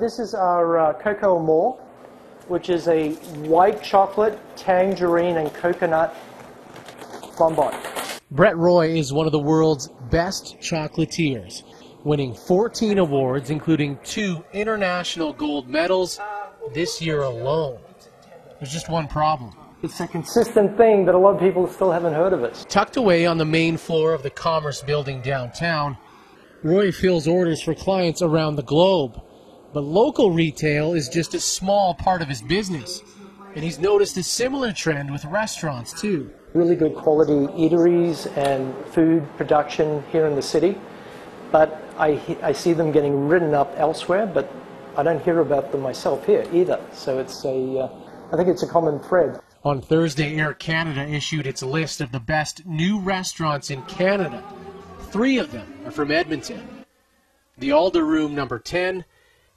This is our uh, cocoa more, which is a white chocolate, tangerine, and coconut bonbon. Brett Roy is one of the world's best chocolatiers, winning 14 awards, including two international gold medals this year alone. There's just one problem. It's a consistent thing that a lot of people still haven't heard of it. Tucked away on the main floor of the Commerce Building downtown, Roy fills orders for clients around the globe. But local retail is just a small part of his business. And he's noticed a similar trend with restaurants, too. Really good quality eateries and food production here in the city. But I, I see them getting written up elsewhere, but I don't hear about them myself here either. So it's a, uh, I think it's a common thread. On Thursday, Air Canada issued its list of the best new restaurants in Canada. Three of them are from Edmonton. The Alder Room, number 10,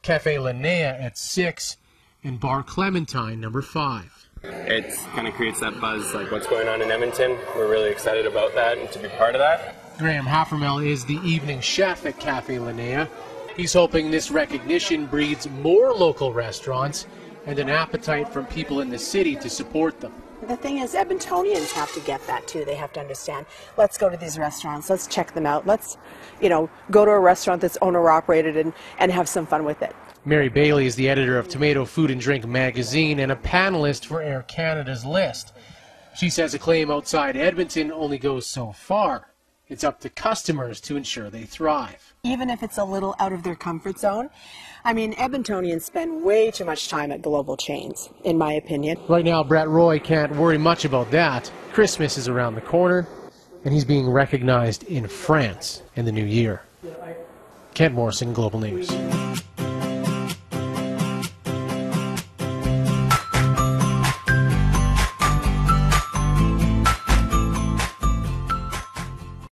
Cafe Linnea at 6, and Bar Clementine, number 5. It kind of creates that buzz, like what's going on in Edmonton. We're really excited about that and to be part of that. Graham Haffermel is the evening chef at Cafe Linnea. He's hoping this recognition breeds more local restaurants and an appetite from people in the city to support them. The thing is, Edmontonians have to get that too. They have to understand. Let's go to these restaurants. Let's check them out. Let's, you know, go to a restaurant that's owner operated and, and have some fun with it. Mary Bailey is the editor of Tomato Food and Drink magazine and a panelist for Air Canada's list. She says a claim outside Edmonton only goes so far. It's up to customers to ensure they thrive. Even if it's a little out of their comfort zone. I mean, Edmontonians spend way too much time at global chains, in my opinion. Right now, Brett Roy can't worry much about that. Christmas is around the corner, and he's being recognized in France in the new year. Kent Morrison, Global News.